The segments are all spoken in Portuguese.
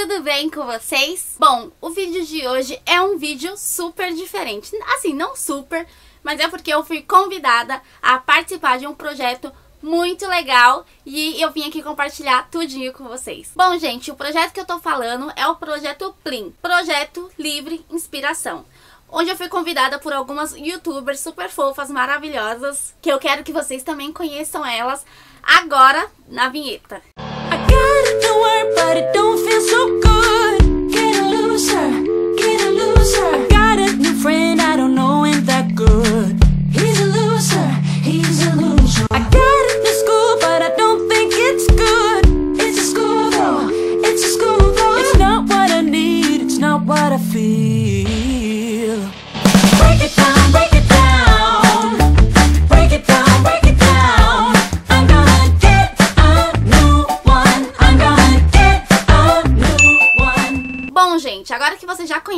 tudo bem com vocês? Bom, o vídeo de hoje é um vídeo super diferente. Assim, não super, mas é porque eu fui convidada a participar de um projeto muito legal e eu vim aqui compartilhar tudinho com vocês. Bom, gente, o projeto que eu tô falando é o projeto Plim, Projeto Livre Inspiração. Onde eu fui convidada por algumas youtubers super fofas, maravilhosas, que eu quero que vocês também conheçam elas agora na vinheta. I so good.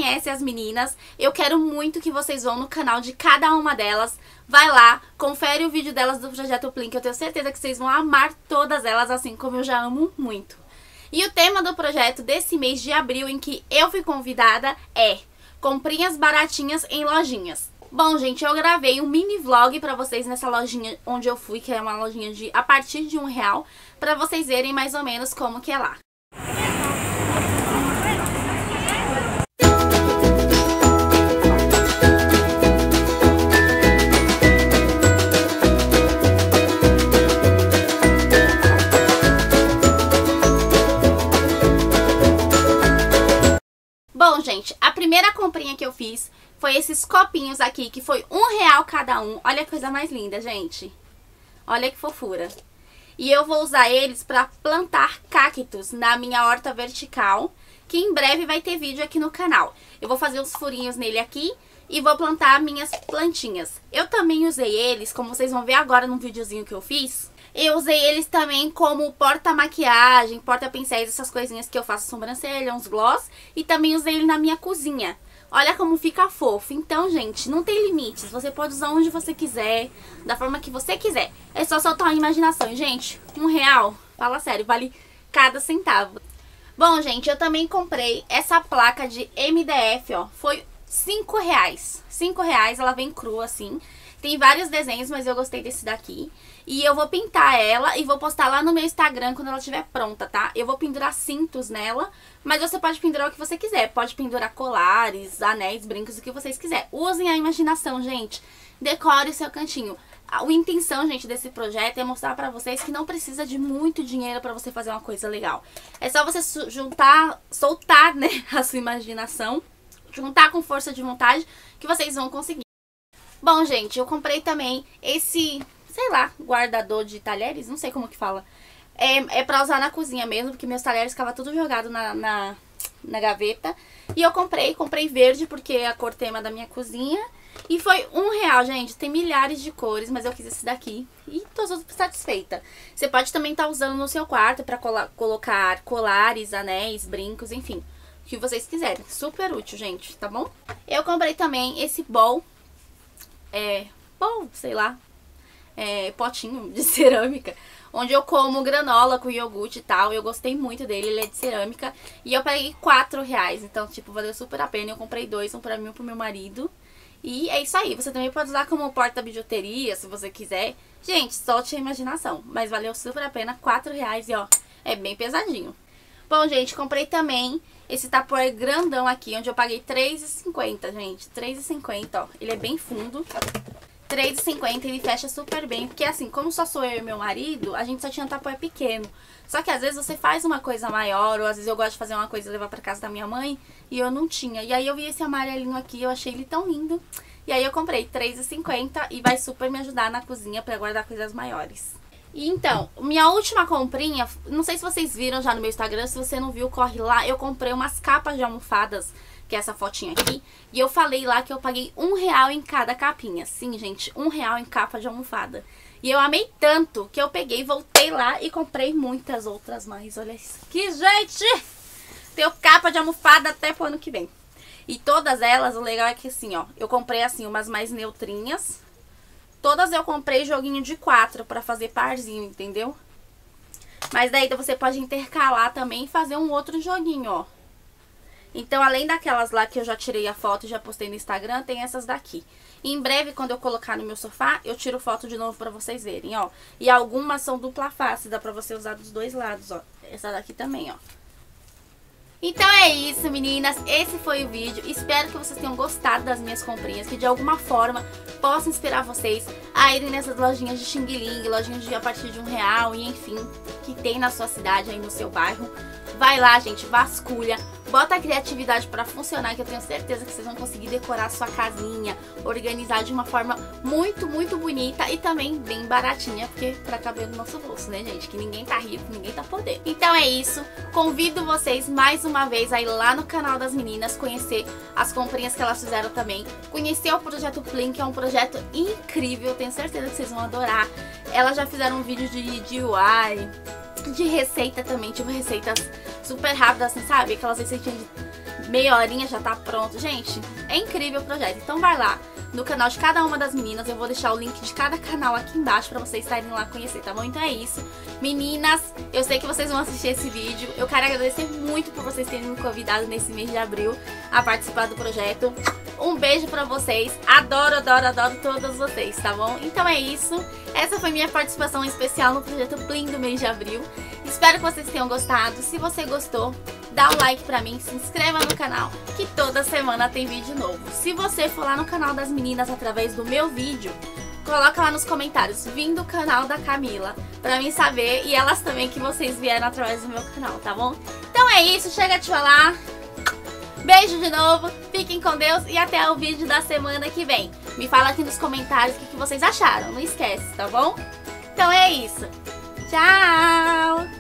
Conhece as meninas, eu quero muito que vocês vão no canal de cada uma delas. Vai lá, confere o vídeo delas do Projeto Plink. Eu tenho certeza que vocês vão amar todas elas, assim como eu já amo muito. E o tema do projeto desse mês de abril, em que eu fui convidada, é Comprinhas baratinhas em lojinhas. Bom, gente, eu gravei um mini vlog pra vocês nessa lojinha onde eu fui, que é uma lojinha de a partir de um real, pra vocês verem mais ou menos como que é lá. Bom, gente, a primeira comprinha que eu fiz foi esses copinhos aqui, que foi um real cada um. Olha que coisa mais linda, gente. Olha que fofura. E eu vou usar eles para plantar cactos na minha horta vertical, que em breve vai ter vídeo aqui no canal. Eu vou fazer uns furinhos nele aqui e vou plantar minhas plantinhas. Eu também usei eles, como vocês vão ver agora no videozinho que eu fiz, eu usei eles também como porta-maquiagem, porta-pincéis, essas coisinhas que eu faço sobrancelha, uns gloss. E também usei ele na minha cozinha. Olha como fica fofo. Então, gente, não tem limites. Você pode usar onde você quiser, da forma que você quiser. É só soltar a imaginação. Gente, um real, fala sério, vale cada centavo. Bom, gente, eu também comprei essa placa de MDF, ó. Foi cinco reais. Cinco reais, ela vem crua assim. Tem vários desenhos, mas eu gostei desse daqui. E eu vou pintar ela e vou postar lá no meu Instagram quando ela estiver pronta, tá? Eu vou pendurar cintos nela, mas você pode pendurar o que você quiser. Pode pendurar colares, anéis, brincos, o que vocês quiserem. Usem a imaginação, gente. Decore o seu cantinho. A intenção, gente, desse projeto é mostrar pra vocês que não precisa de muito dinheiro pra você fazer uma coisa legal. É só você juntar, soltar, né, a sua imaginação, juntar com força de vontade que vocês vão conseguir. Bom, gente, eu comprei também esse, sei lá, guardador de talheres, não sei como que fala. É, é pra usar na cozinha mesmo, porque meus talheres ficavam tudo jogado na, na, na gaveta. E eu comprei, comprei verde porque é a cor tema da minha cozinha. E foi um real, gente. Tem milhares de cores, mas eu quis esse daqui. E tô satisfeita. Você pode também estar tá usando no seu quarto pra colocar colares, anéis, brincos, enfim. Que vocês quiserem. Super útil, gente, tá bom? Eu comprei também esse bowl é, bom, sei lá, é, potinho de cerâmica, onde eu como granola com iogurte e tal. Eu gostei muito dele, ele é de cerâmica. E eu paguei 4 reais, então, tipo, valeu super a pena. Eu comprei dois, um pra mim e um pro meu marido. E é isso aí, você também pode usar como porta-bijuteria, se você quiser. Gente, solte a imaginação, mas valeu super a pena, 4 reais e ó, é bem pesadinho. Bom, gente, comprei também esse tapoer grandão aqui, onde eu paguei R$3,50, gente. R$3,50, ó. Ele é bem fundo. R$3,50, ele fecha super bem. Porque assim, como só sou eu e meu marido, a gente só tinha um tapoer pequeno. Só que às vezes você faz uma coisa maior, ou às vezes eu gosto de fazer uma coisa e levar pra casa da minha mãe, e eu não tinha. E aí eu vi esse amarelinho aqui, eu achei ele tão lindo. E aí eu comprei R$3,50 e vai super me ajudar na cozinha pra guardar coisas maiores. Então, minha última comprinha, não sei se vocês viram já no meu Instagram, se você não viu, corre lá. Eu comprei umas capas de almofadas, que é essa fotinha aqui. E eu falei lá que eu paguei um real em cada capinha. Sim, gente, um real em capa de almofada. E eu amei tanto que eu peguei, voltei lá e comprei muitas outras mais. Olha isso aqui, gente! Tenho capa de almofada até pro ano que vem. E todas elas, o legal é que assim, ó, eu comprei assim umas mais neutrinhas, Todas eu comprei joguinho de quatro pra fazer parzinho, entendeu? Mas daí você pode intercalar também e fazer um outro joguinho, ó. Então, além daquelas lá que eu já tirei a foto e já postei no Instagram, tem essas daqui. Em breve, quando eu colocar no meu sofá, eu tiro foto de novo pra vocês verem, ó. E algumas são dupla face, dá pra você usar dos dois lados, ó. Essa daqui também, ó. Então é isso, meninas. Esse foi o vídeo. Espero que vocês tenham gostado das minhas comprinhas, que de alguma forma possa inspirar vocês a irem nessas lojinhas de Xing Ling, lojinhas de a partir de um real e enfim, que tem na sua cidade, aí no seu bairro. Vai lá, gente, vasculha, bota a criatividade pra funcionar, que eu tenho certeza que vocês vão conseguir decorar a sua casinha, organizar de uma forma muito, muito bonita e também bem baratinha, porque pra caber no nosso bolso, né, gente? Que ninguém tá rico, ninguém tá podendo. Então é isso, convido vocês mais uma vez a ir lá no canal das meninas, conhecer as comprinhas que elas fizeram também, conhecer o Projeto Plim, que é um projeto incrível, tenho certeza que vocês vão adorar. Elas já fizeram um vídeo de DIY, de receita também, tipo receitas super rápidas, assim, sabe? Aquelas receitinhas de meia horinha já tá pronto. Gente, é incrível o projeto. Então vai lá no canal de cada uma das meninas. Eu vou deixar o link de cada canal aqui embaixo pra vocês estarem lá conhecer, tá bom? Então é isso. Meninas, eu sei que vocês vão assistir esse vídeo. Eu quero agradecer muito por vocês terem me convidado nesse mês de abril a participar do projeto. Um beijo pra vocês. Adoro, adoro, adoro todas vocês, tá bom? Então é isso. Essa foi minha participação especial no projeto Plim do mês de abril. Espero que vocês tenham gostado. Se você gostou, dá um like pra mim, se inscreva no canal, que toda semana tem vídeo novo. Se você for lá no canal das meninas através do meu vídeo, coloca lá nos comentários, vim do canal da Camila, pra mim saber e elas também que vocês vieram através do meu canal, tá bom? Então é isso, chega de falar. Beijo de novo, fiquem com Deus e até o vídeo da semana que vem. Me fala aqui nos comentários o que vocês acharam, não esquece, tá bom? Então é isso. Tchau!